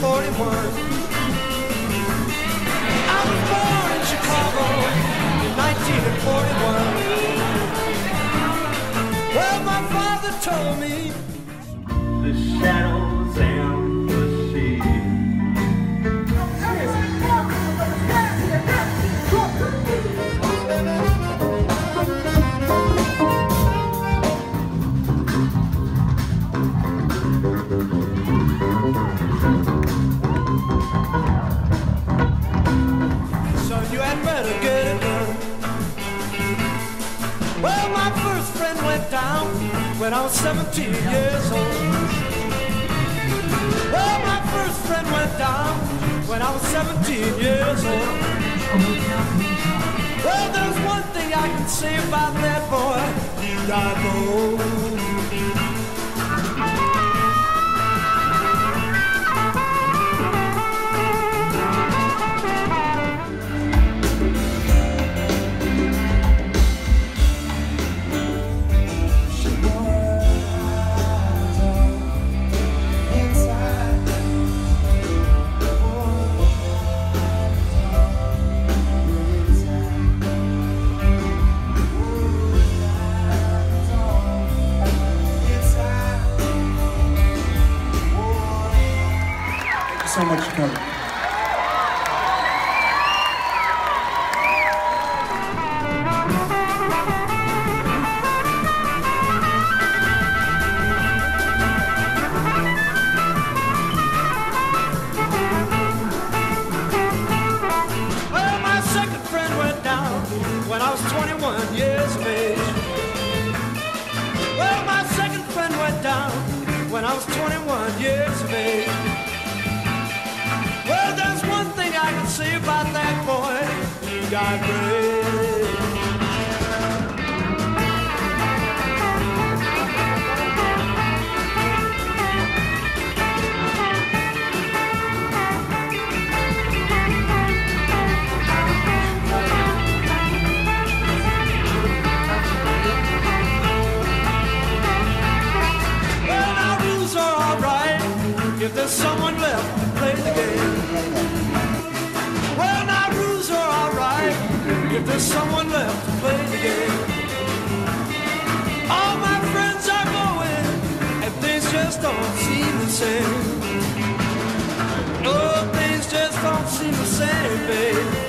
1941. I was born in Chicago in 1941. Well, my father told me the shadows when I was 17 years old. Well, my first friend went down when I was 17 years old. Well, there's one thing I can say about that boy. He died old. Down when I was 21 years of age. Well, my second friend went down when I was 21 years of age. Well, there's one thing I can say about that boy. He got brave. If there's someone left there's someone left to play the game. All my friends are going, and things just don't seem the same. Oh, things just don't seem the same, babe.